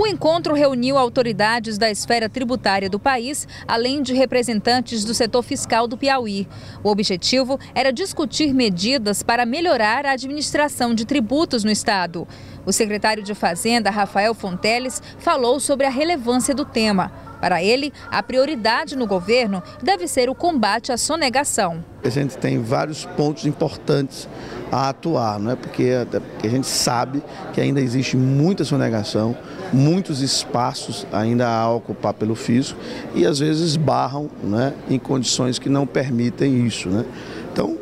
O encontro reuniu autoridades da esfera tributária do país, além de representantes do setor fiscal do Piauí. O objetivo era discutir medidas para melhorar a administração de tributos no estado. O secretário de Fazenda, Rafael Fonteles, falou sobre a relevância do tema. Para ele, a prioridade no governo deve ser o combate à sonegação. A gente tem vários pontos importantes a atuar, não é? porque, porque a gente sabe que ainda existe muita sonegação, muitos espaços ainda a ocupar pelo fisco e às vezes barram né, em condições que não permitem isso. Né? Então,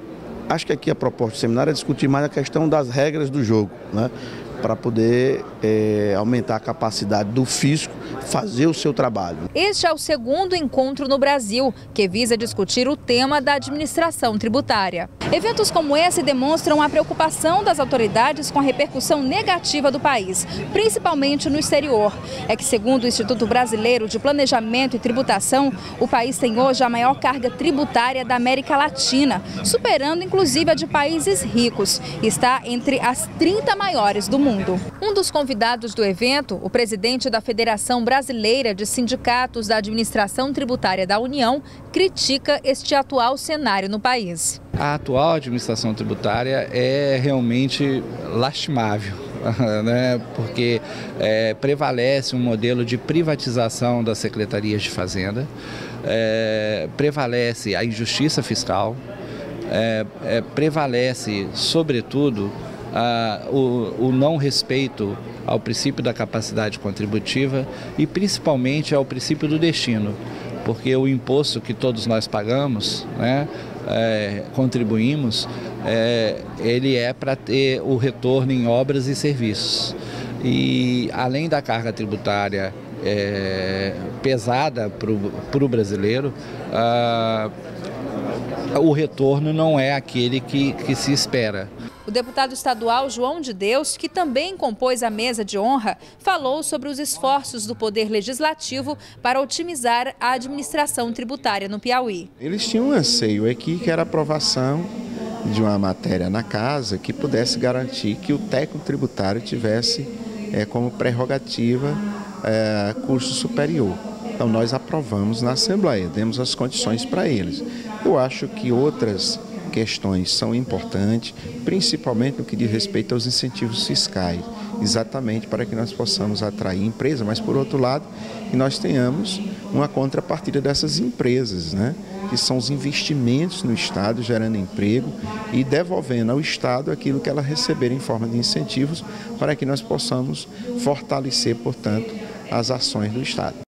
acho que aqui a proposta do seminário é discutir mais a questão das regras do jogo. Né? para poder é, aumentar a capacidade do fisco fazer o seu trabalho. Este é o segundo encontro no Brasil que visa discutir o tema da administração tributária. Eventos como esse demonstram a preocupação das autoridades com a repercussão negativa do país, principalmente no exterior. É que, segundo o Instituto Brasileiro de Planejamento e Tributação, o país tem hoje a maior carga tributária da América Latina, superando inclusive a de países ricos. Está entre as 30 maiores do mundo. Um dos convidados do evento, o presidente da Federação Brasileira de Sindicatos da Administração Tributária da União, critica este atual cenário no país. A atual administração tributária é realmente lastimável. Né? porque é, prevalece um modelo de privatização das secretarias de fazenda, é, prevalece a injustiça fiscal, é, é prevalece, sobretudo, ah, o, o não respeito ao princípio da capacidade contributiva e principalmente ao princípio do destino, porque o imposto que todos nós pagamos, né, é, contribuímos, é, ele é para ter o retorno em obras e serviços. E além da carga tributária é, pesada para o brasileiro, ah, o retorno não é aquele que, que se espera. O deputado estadual João de Deus, que também compôs a mesa de honra, falou sobre os esforços do Poder Legislativo para otimizar a administração tributária no Piauí. Eles tinham um anseio aqui que era aprovação de uma matéria na casa que pudesse garantir que o técnico tributário tivesse é, como prerrogativa é, curso superior. Então nós aprovamos na Assembleia, demos as condições para eles. Eu acho que outras questões são importantes, principalmente no que diz respeito aos incentivos fiscais, exatamente para que nós possamos atrair empresas, mas por outro lado, que nós tenhamos uma contrapartida dessas empresas, né? que são os investimentos no Estado gerando emprego e devolvendo ao Estado aquilo que ela receber em forma de incentivos para que nós possamos fortalecer, portanto, as ações do Estado.